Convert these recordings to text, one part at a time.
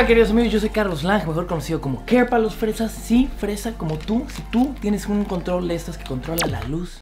están queridos amigos? Yo soy Carlos Lang, mejor conocido como para los fresas. Sí, fresa como tú. Si tú tienes un control de estos que controla la luz.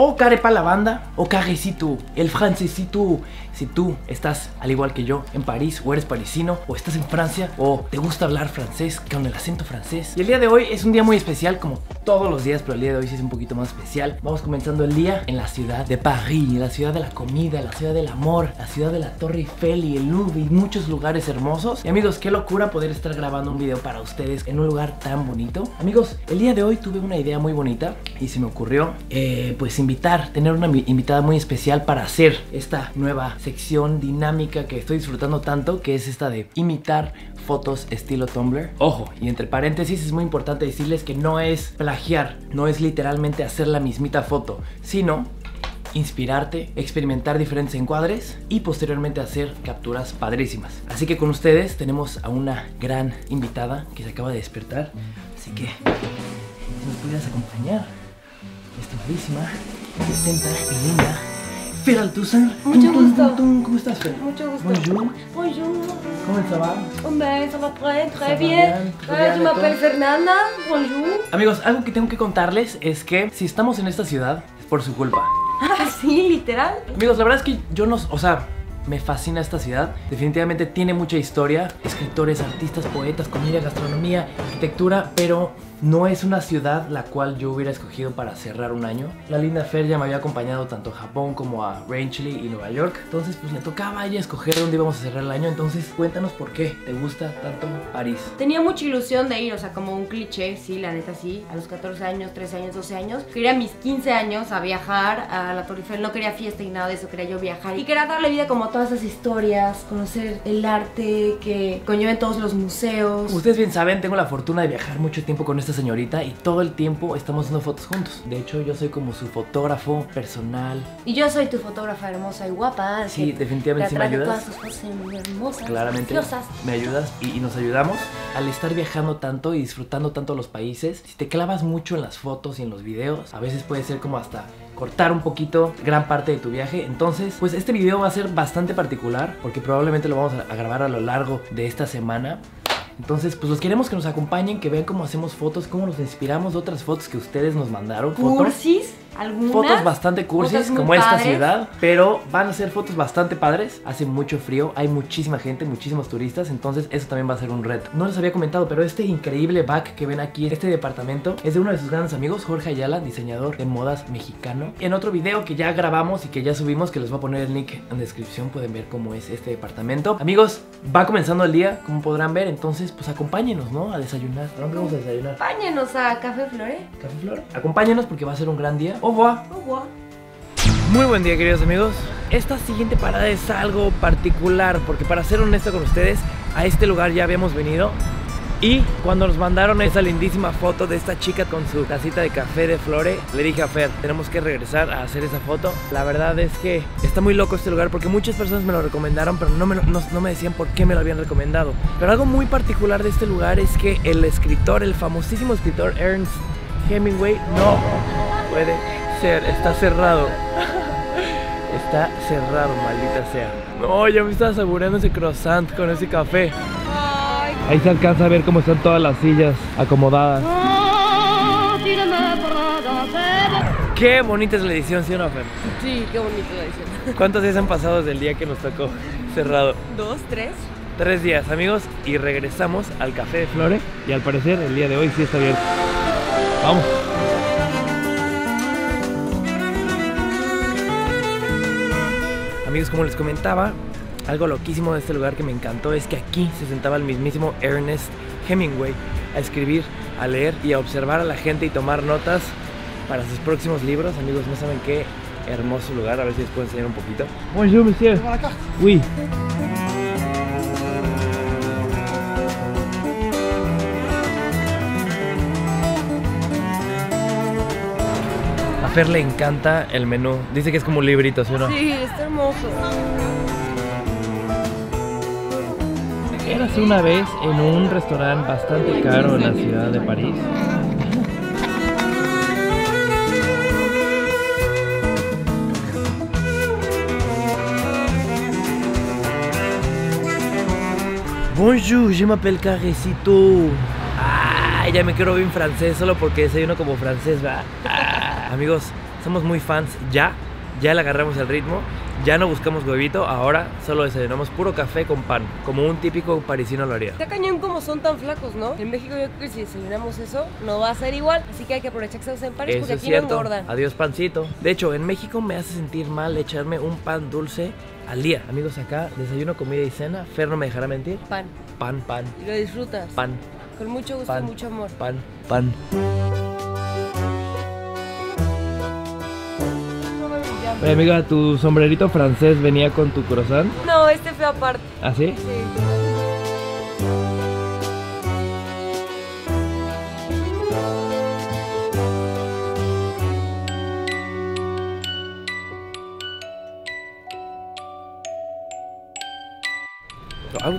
O care para la banda, o carecito, el francesito. Si tú estás, al igual que yo, en París, o eres parisino, o estás en Francia, o te gusta hablar francés con el acento francés. Y el día de hoy es un día muy especial, como todos los días, pero el día de hoy sí es un poquito más especial. Vamos comenzando el día en la ciudad de París, la ciudad de la comida, la ciudad del amor, la ciudad de la Torre Eiffel y el Louvre y muchos lugares hermosos. Y amigos, qué locura poder estar grabando un video para ustedes en un lugar tan bonito. Amigos, el día de hoy tuve una idea muy bonita y se me ocurrió, eh, pues invitar, tener una invitada muy especial para hacer esta nueva sección dinámica que estoy disfrutando tanto, que es esta de imitar fotos estilo Tumblr. Ojo, y entre paréntesis es muy importante decirles que no es plagiar, no es literalmente hacer la mismita foto, sino inspirarte, experimentar diferentes encuadres y posteriormente hacer capturas padrísimas. Así que con ustedes tenemos a una gran invitada que se acaba de despertar. Así que si nos pudieras acompañar, estimadísima, atenta y linda. Fer Althusser. Mucho gusto. ¿Cómo estás, Fer? Mucho gusto. Bonjour. Bonjour. ¿Cómo ça va? Hombre, ça va très, très bien. bien, très Euh, bien, je ¿y m'appelle tú? Fernanda. Bonjour. Amigos, algo que tengo que contarles es que si estamos en esta ciudad es por su culpa. Ah, sí, literal. Amigos, la verdad es que yo no, o sea, me fascina esta ciudad. Definitivamente tiene mucha historia, escritores, artistas, poetas, comida, gastronomía, arquitectura, pero no es una ciudad la cual yo hubiera escogido para cerrar un año. La linda Fer ya me había acompañado tanto a Japón como a Rangeley y Nueva York. Entonces, pues le tocaba a ella escoger dónde íbamos a cerrar el año. Entonces, cuéntanos por qué te gusta tanto París. Tenía mucha ilusión de ir, o sea, como un cliché, sí, la neta sí, a los 14 años, 13 años, 12 años. Quería mis 15 años a viajar a la Torre Eiffel, no quería fiesta y nada de eso, quería yo viajar. Y quería darle vida como a todas esas historias, conocer el arte que conlleven todos los museos. Ustedes bien saben, tengo la fortuna de viajar mucho tiempo con esta señorita y todo el tiempo estamos haciendo fotos juntos. De hecho, yo soy como su fotógrafo personal. Y yo soy tu fotógrafa hermosa y guapa. Sí, definitivamente sí me ayudas. todas tus fotos hermosas, Claramente preciosas. me ayudas y, y nos ayudamos. Al estar viajando tanto y disfrutando tanto los países, si te clavas mucho en las fotos y en los videos, a veces puede ser como hasta cortar un poquito gran parte de tu viaje. Entonces, pues este video va a ser bastante particular porque probablemente lo vamos a grabar a lo largo de esta semana. Entonces, pues los queremos que nos acompañen, que vean cómo hacemos fotos, cómo nos inspiramos de otras fotos que ustedes nos mandaron. Cursis, algunas. fotos bastante cursis Fotos como esta padres. ciudad, pero van a ser fotos bastante padres. Hace mucho frío, hay muchísima gente, muchísimos turistas, entonces eso también va a ser un reto. No les había comentado, pero este increíble back que ven aquí, este departamento, es de uno de sus grandes amigos, Jorge Ayala, diseñador de modas mexicano. En otro video que ya grabamos y que ya subimos, que les voy a poner el link en descripción, pueden ver cómo es este departamento. Amigos, va comenzando el día, como podrán ver, entonces pues acompáñenos, ¿no? A desayunar. ¿A dónde vamos a desayunar? Acompáñenos a Café Flore. Café Flor. Acompáñenos porque va a ser un gran día. Au revoir. Wow. Muy buen día queridos amigos. Esta siguiente parada es algo particular porque para ser honesto con ustedes, a este lugar ya habíamos venido y cuando nos mandaron esa lindísima foto de esta chica con su tacita de café de Flore, le dije a Fer, tenemos que regresar a hacer esa foto. La verdad es que está muy loco este lugar porque muchas personas me lo recomendaron, pero no me, no me decían por qué me lo habían recomendado. Pero algo muy particular de este lugar es que el escritor, el famosísimo escritor Ernst Hemingway, no puede ser, está cerrado. Está cerrado, maldita sea. No, ya me estaba saboreando ese croissant con ese café. Ay, Ahí se alcanza a ver cómo están todas las sillas acomodadas. Qué bonita es la edición, ¿sí o no, Fer? Sí, qué bonito la edición. ¿Cuántos días han pasado desde el día que nos tocó cerrado? Dos, tres. Tres días, amigos, y regresamos al Café de Flore. Y al parecer, el día de hoy sí está abierto. Vamos. Amigos, como les comentaba, algo loquísimo de este lugar que me encantó es que aquí se sentaba el mismísimo Ernest Hemingway a escribir, a leer y a observar a la gente y tomar notas para sus próximos libros. Amigos, no saben qué hermoso lugar. A ver si les puedo enseñar un poquito. Bonjour, monsieur. Oui. Fer le encanta el menú. Dice que es como un librito, ¿sí o no? Sí, está hermoso. Érase una vez en un restaurante bastante caro en la ciudad de París. Bonjour, je m'appelle Carrecito. Ah, ya me quiero bien francés solo porque desayuno como francés, ¿va? Amigos, somos muy fans ya. Ya le agarramos el ritmo. Ya no buscamos huevito, ahora solo desayunamos puro café con pan, como un típico parisino lo haría. Está cañón como son tan flacos, ¿no? En México yo creo que si desayunamos eso no va a ser igual, así que hay que aprovechar que estamos en París Eso porque aquí no engordan. Adiós pancito. De hecho, en México me hace sentir mal echarme un pan dulce al día. Amigos, acá desayuno, comida y cena. Fer no me dejará mentir. Pan, Pan, pan, y lo disfrutas. pan, Con mucho gusto Pan. y mucho amor. pan, pan. Oye, amiga, ¿tu sombrerito francés venía con tu croissant? No, este fue aparte. ¿Así? Sí.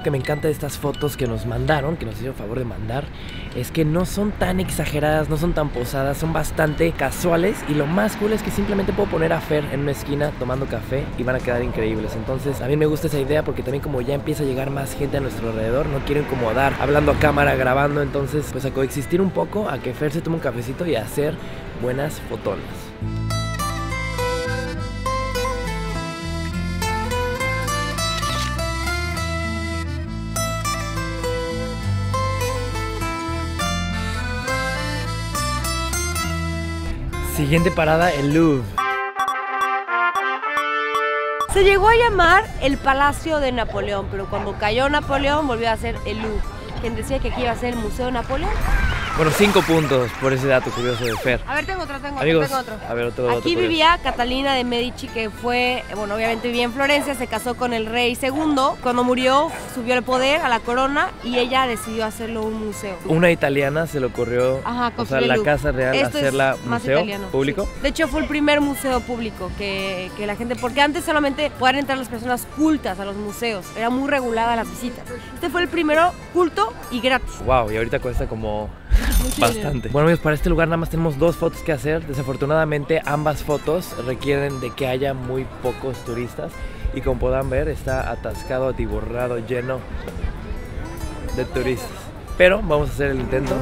Que me encanta de estas fotos que nos mandaron, que nos hicieron favor de mandar, es que no son tan exageradas, no son tan posadas, son bastante casuales y lo más cool es que simplemente puedo poner a Fer en una esquina tomando café y van a quedar increíbles. Entonces a mí me gusta esa idea porque también como ya empieza a llegar más gente a nuestro alrededor, no quiero incomodar hablando a cámara, grabando, entonces pues a coexistir un poco, a que Fer se tome un cafecito y a hacer buenas fotonas. Siguiente parada, el Louvre. Se llegó a llamar el Palacio de Napoleón, pero cuando cayó Napoleón volvió a ser el Louvre. Quien decía que aquí iba a ser el Museo de Napoleón. Bueno, cinco puntos por ese dato curioso de Fer. A ver, tengo otro, tengo Amigos, otro, tengo otro. a ver, otro Aquí vivía Catalina de Medici, que fue, bueno, obviamente vivía en Florencia, se casó con el rey segundo. Cuando murió, subió al poder, a la corona, y ella decidió hacerlo un museo. Una italiana se le ocurrió, Ajá, o sea, la. Casa Real, Esto es hacerla más museo italiano, público. sí. De hecho, fue el primer museo público que, que la gente, porque antes solamente podían entrar las personas cultas a los museos, era muy regulada las visitas. Este fue el primero culto y gratis. Wow, y ahorita cuesta como Mucho bastante. dinero. Bueno, amigos, para este lugar nada más tenemos dos fotos que hacer. Desafortunadamente, ambas fotos requieren de que haya muy pocos turistas. Y como podrán ver, está atascado, atiborrado, lleno de turistas. Pero vamos a hacer el intento.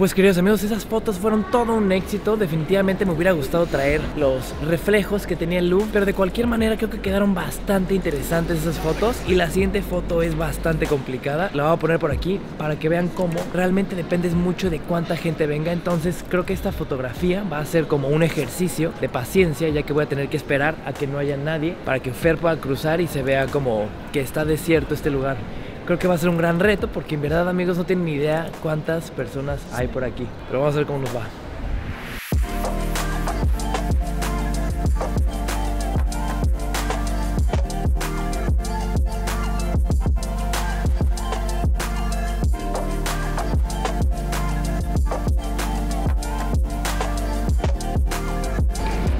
Pues queridos amigos, esas fotos fueron todo un éxito. Definitivamente me hubiera gustado traer los reflejos que tenía el Louvre, pero de cualquier manera creo que quedaron bastante interesantes esas fotos. Y la siguiente foto es bastante complicada. La voy a poner por aquí para que vean cómo realmente dependes mucho de cuánta gente venga. Entonces creo que esta fotografía va a ser como un ejercicio de paciencia, ya que voy a tener que esperar a que no haya nadie para que Fer pueda cruzar y se vea como que está desierto este lugar. Creo que va a ser un gran reto porque en verdad amigos no tienen ni idea cuántas personas hay por aquí. Pero vamos a ver cómo nos va.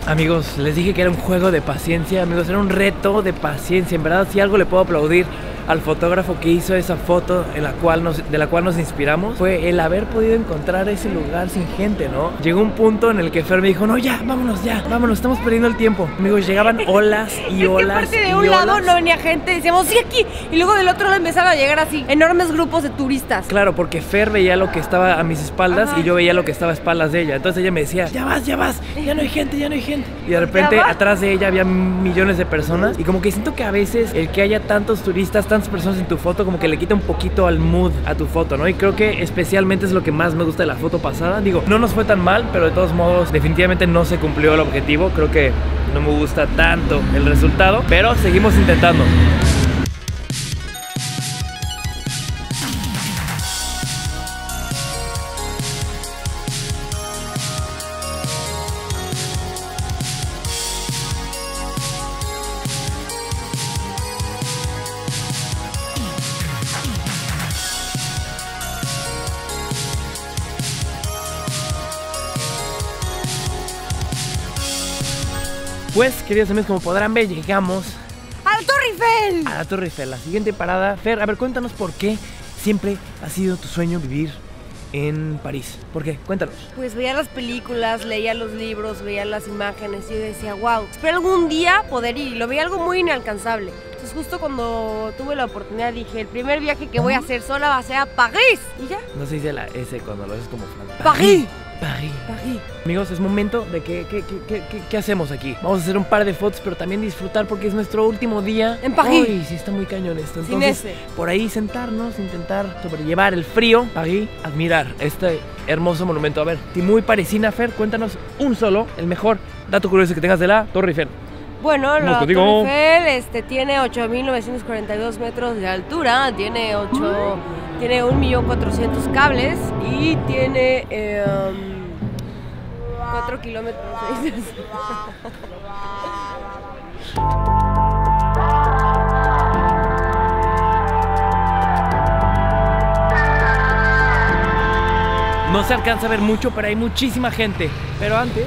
Amigos, les dije que era un juego de paciencia, amigos, era un reto de paciencia. En verdad, si algo le puedo aplaudir al fotógrafo que hizo esa foto en la cual nos, de la cual nos inspiramos fue el haber podido encontrar ese lugar sin gente, ¿no? Llegó un punto en el que Fer me dijo, no, ya, vámonos, ya, vámonos, estamos perdiendo el tiempo. Amigos, llegaban olas y Es que olas. aparte de un lado olas. no venía gente, decíamos, sí, aquí. Y luego del otro lado empezaron a llegar así, enormes grupos de turistas. Claro, porque Fer veía lo que estaba a mis espaldas Ajá. y yo veía lo que estaba a espaldas de ella. Entonces ella me decía, ya vas, ya vas, ya no hay gente, ya no hay gente. Y de repente atrás de ella había millones de personas. Y como que siento que a veces el que haya tantos turistas, personas en tu foto, como que le quita un poquito al mood a tu foto, ¿no? Y creo que especialmente es lo que más me gusta de la foto pasada. Digo, no nos fue tan mal, pero de todos modos definitivamente no se cumplió el objetivo. Creo que no me gusta tanto el resultado, pero seguimos intentando. Pues, queridos amigos, como podrán ver, llegamos ¡A la Torre Eiffel! a la Torre Eiffel. La siguiente parada, Fer, a ver, cuéntanos por qué siempre ha sido tu sueño vivir en París. ¿Por qué? Cuéntanos. Pues veía las películas, leía los libros, veía las imágenes y yo decía, wow, espero algún día poder ir. Lo veía algo muy inalcanzable. Entonces justo cuando tuve la oportunidad dije, el primer viaje que voy a hacer sola va a ser a París. Y ya, No se dice la S cuando lo haces como Fran. París. París. París. Amigos, es momento de que, que- que- que- que- ¿qué hacemos aquí? Vamos a hacer un par de fotos, pero también disfrutar porque es nuestro último día. En París. Uy, sí está muy cañón esto. Sin Entonces, ese. por ahí sentarnos, intentar sobrellevar el frío. París, admirar este hermoso monumento. A ver, muy parisina, Fer, cuéntanos un solo, el mejor dato curioso que tengas de la Torre Eiffel. Bueno, la. Torre Eiffel este, tiene 8.942 metros de altura, tiene 8, tiene 1.400.000 cables y tiene eh, um, 4 kilómetros. No se alcanza a ver mucho, pero hay muchísima gente. Pero antes,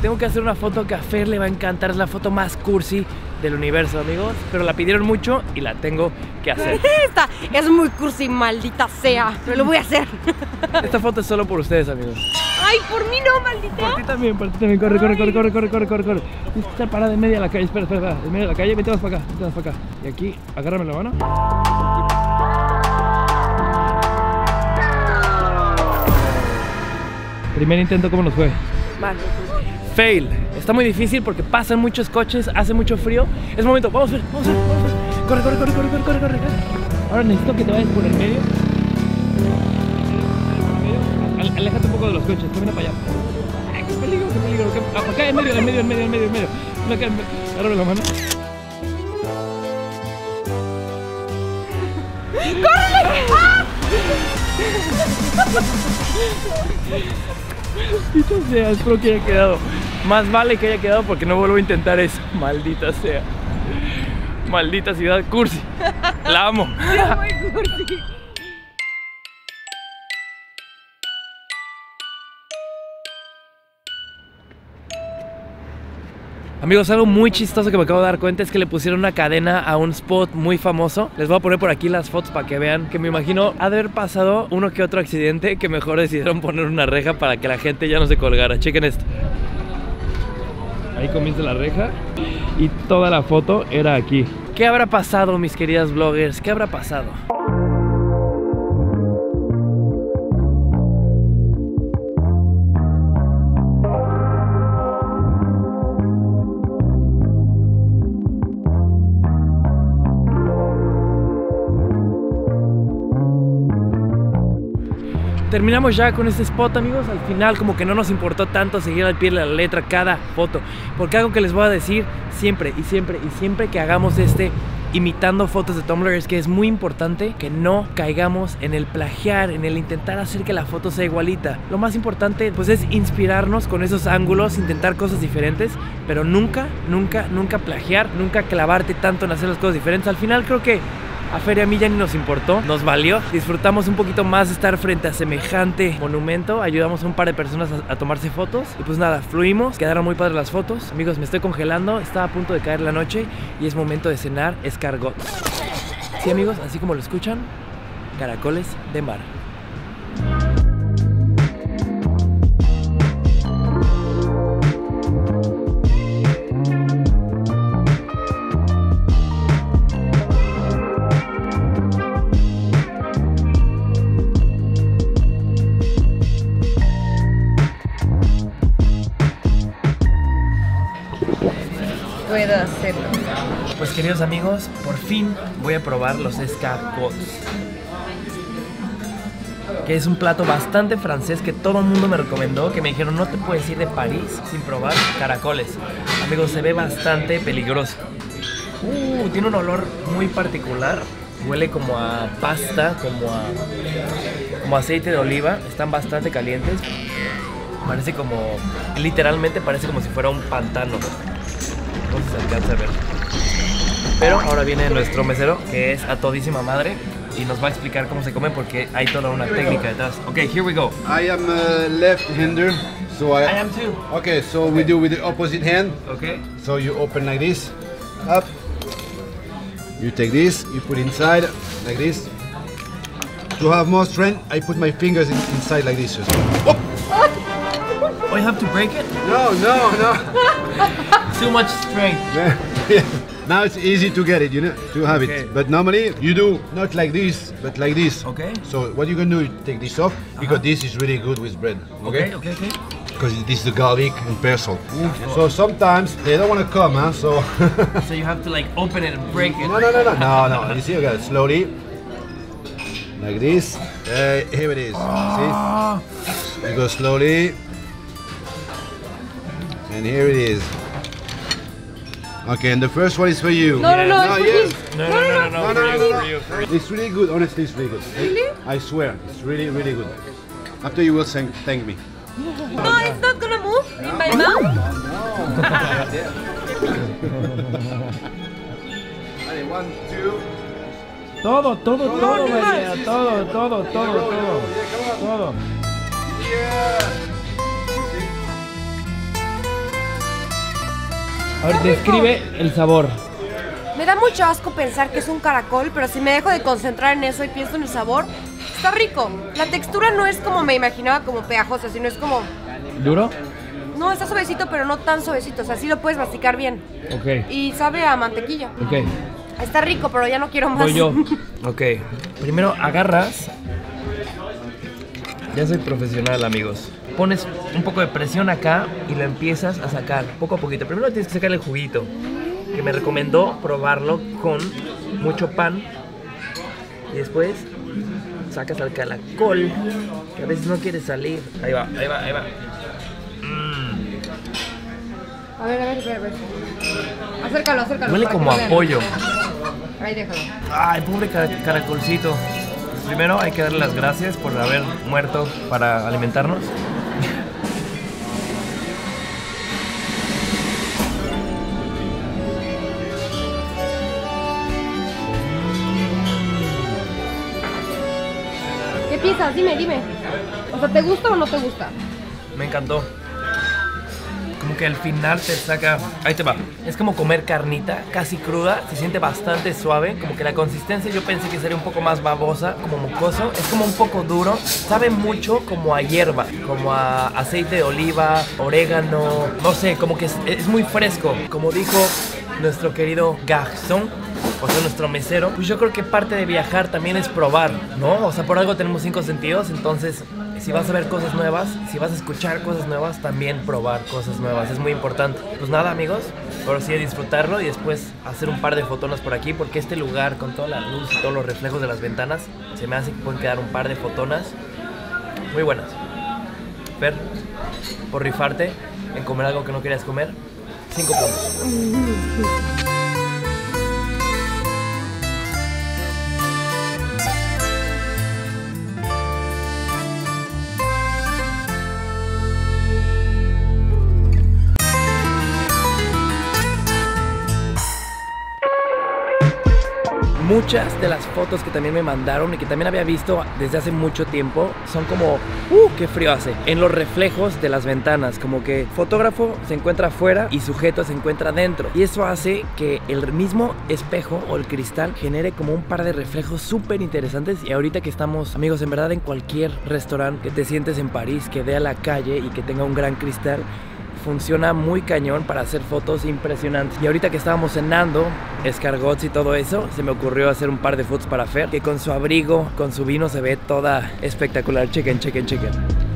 tengo que hacer una foto que a Fer le va a encantar. Es la foto más cursi del universo, amigos. Pero la pidieron mucho y la tengo que hacer. Esta es muy cursi, maldita sea, pero lo voy a hacer. Esta foto es solo por ustedes, amigos. Ay, por mí no, maldita. Por ti también, por ti también. Corre, corre, corre, corre, corre, corre, corre, corre. Tienes que estar parada en medio de la calle. Espera, espera, espera. En medio de la calle, vete más para acá, vete más para acá. Y aquí, agárrame la mano. Primer intento, ¿cómo nos fue? Vale. Fail. Está muy difícil porque pasan muchos coches, hace mucho frío. Es momento, vamos a ver, vamos a ver, vamos a ver. Corre, corre, corre, corre, corre, corre, corre. corre. Ahora necesito que te vayas por el medio. Al- Aléjate un poco de los coches, camina para allá. Ay, qué peligro, qué peligro. qué- ah, Acá en medio, en medio, en medio, en medio, en medio. Acá, en medio. Agárrame la mano. Maldita sea, espero que haya quedado. Más vale que haya quedado porque no vuelvo a intentar eso. Maldita sea. Maldita ciudad cursi. La amo. Muy cursi. Amigos, algo muy chistoso que me acabo de dar cuenta es que le pusieron una cadena a un spot muy famoso. Les voy a poner por aquí las fotos para que vean que me imagino ha de haber pasado uno que otro accidente que mejor decidieron poner una reja para que la gente ya no se colgara. Chequen esto. Ahí comienza la reja y toda la foto era aquí. ¿Qué habrá pasado, mis queridas bloggers? ¿Qué habrá pasado? Terminamos ya con este spot amigos, al final como que no nos importó tanto seguir al pie de la letra cada foto, porque algo que les voy a decir siempre y siempre y siempre que hagamos este imitando fotos de Tumblr es que es muy importante que no caigamos en el plagiar, en el intentar hacer que la foto sea igualita. Lo más importante pues es inspirarnos con esos ángulos, intentar cosas diferentes, pero nunca, nunca, nunca plagiar, nunca clavarte tanto en hacer las cosas diferentes. Al final creo que a Fer y a mí ya ni nos importó, nos valió. Disfrutamos un poquito más estar frente a semejante monumento. Ayudamos a un par de personas a, tomarse fotos. Y pues nada, fluimos. Quedaron muy padres las fotos. Amigos, me estoy congelando. Está a punto de caer la noche y es momento de cenar escargots. Sí, amigos, así como lo escuchan, caracoles de mar. Puedo hacerlo. Pues queridos amigos, por fin voy a probar los escargots. Que es un plato bastante francés que todo el mundo me recomendó. Que me dijeron no te puedes ir de París sin probar caracoles. Amigos, se ve bastante peligroso. Uh, tiene un olor muy particular. Huele como a pasta, como a como aceite de oliva. Están bastante calientes. Parece como literalmente parece como si fuera un pantano. No se alcanza a ver. Pero ahora viene nuestro mesero, que es a todísima madre, y nos va a explicar cómo se come porque hay toda una técnica detrás. Ok, here we go. I am a left-hander, So I, I am too. Okay, so we do with the opposite hand. Okay. So you open like this, up. You take this, you put inside like this. To have more strength, I put my fingers in, inside like this. Just. Oh! Oh, you have to break it? No, no, no. Too much strength. now it's easy to get it, you know, to have Okay. it. But normally you do not like this, but like this. Okay. So what you can do, you take this off because this is really good with bread. Okay, okay, okay. okay. Because this is the garlic and basil. So sometimes they don't want to come, huh? So So you have to like open it and break it. no, no, no, no, no, no. You see, you got it slowly, like this. Uh, here it is. Ah. See? You go slowly, and here it is. Okay, and the first one is for you. No, no, no, No, it's for yes. him. No, no, no, no, no, No, for no, you, no, for no. you, for you. It's really good. Honestly, it's really good. Really? I swear, it's really, really good. After you will thank, thank me. No, it's not gonna move in my mouth. One, two. Todo, todo, todo, no, María, sí, todo, todo, todo, todo, todo. A ver, describe el sabor. Me da mucho asco pensar que es un caracol, pero si me dejo de concentrar en eso y pienso en el sabor, está rico. La textura no es como me imaginaba, como pegajosa, sino es como... ¿Duro? No, está suavecito, pero no tan suavecito. O sea, sí lo puedes masticar bien. Ok, Y sabe a mantequilla. ok. Está rico, pero ya no quiero más. Voy yo. Ok. Primero agarras. Ya soy profesional, amigos. Pones un poco de presión acá y lo empiezas a sacar poco a poquito. Primero tienes que sacar el juguito. Que me recomendó probarlo con mucho pan. Y después sacas al calacol. Que a veces no quiere salir. Ahí va, ahí va, ahí va. Mm, A ver, a ver, a ver, a ver. Acércalo, acércalo. huele como a pollo. Ahí déjalo. Ay, pobre cara- caracolcito. Primero hay que darle las gracias por haber muerto para alimentarnos. ¿Qué piensas? Dime, dime. O sea, ¿te gusta o no te gusta? Me encantó. Como que al final te saca. Ahí te va. Es como comer carnita, casi cruda. Se siente bastante suave. Como que la consistencia yo pensé que sería un poco más babosa, como mucoso. Es como un poco duro. Sabe mucho como a hierba, como a aceite de oliva, orégano. No sé, como que es, es muy fresco. Como dijo nuestro querido Garzón, o sea, nuestro mesero, pues yo creo que parte de viajar también es probar, ¿no? O sea, por algo tenemos cinco sentidos, entonces si vas a ver cosas nuevas, si vas a escuchar cosas nuevas, también probar cosas nuevas, es muy importante. Pues nada, amigos, ahora sí disfrutarlo y después hacer un par de fotonas por aquí, porque este lugar con toda la luz y todos los reflejos de las ventanas, se me hace que pueden quedar un par de fotonas muy buenas. Ver, por rifarte en comer algo que no querías comer, cinco puntos. Muchas de las fotos que también me mandaron y que también había visto desde hace mucho tiempo son como, ¡uh! ¡Qué frío hace! En los reflejos de las ventanas, como que fotógrafo se encuentra afuera y sujeto se encuentra dentro. Y eso hace que el mismo espejo o el cristal genere como un par de reflejos súper interesantes. Y ahorita que estamos, amigos, en verdad en cualquier restaurante que te sientes en París, que dé a la calle y que tenga un gran cristal, funciona muy cañón para hacer fotos impresionantes. Y ahorita que estábamos cenando, escargots y todo eso, se me ocurrió hacer un par de fotos para Fer, que con su abrigo, con su vino se ve toda espectacular. Chequen, chequen, chequen.